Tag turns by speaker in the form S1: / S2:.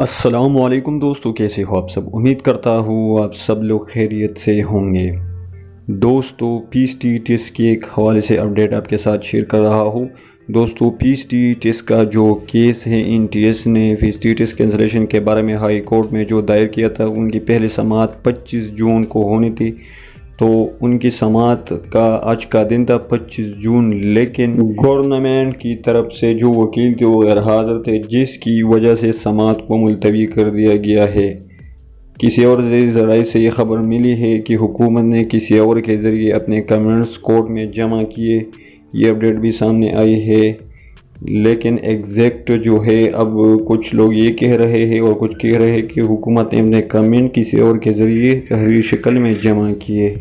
S1: السلام علیکم دوستو، کیسے ہو آپ سب؟ امید کرتا ہوں آپ سب لوگ خیریت سے ہوں گے۔ دوستو پیس ٹی ٹیس کے ایک حوالے سے اپڈیٹ آپ کے ساتھ شیئر کر رہا ہوں۔ دوستو پیس ٹی ٹیس کا جو کیس ہے، ان ٹی ایس نے پیس ٹی ٹیس کینسلیشن کے بارے میں ہائی کورٹ میں جو دائر کیا تھا، ان کی پہلی سماعت پچیس جون کو ہونی تھی۔ تو ان کی سماعت کا آج کا دن تھا پچیس جون، لیکن گورنمنٹ کی طرف سے جو وکیل تھے وہ غیر حاضر تھے، جس کی وجہ سے سماعت کو ملتوی کر دیا گیا ہے۔ کسی اور ذرائع سے یہ خبر ملی ہے کہ حکومت نے کسی اور کے ذریعے اپنے کمنٹس کورٹ میں جمع کیے۔ یہ اپڈیٹ بھی سامنے آئی ہے۔ لیکن ایگزیکٹ جو ہے، اب کچھ لوگ یہ کہہ رہے ہیں اور کچھ کہہ رہے ہیں کہ حکومت نے کمین کسی اور کے ذریعے تحریر شکل میں جمع کیے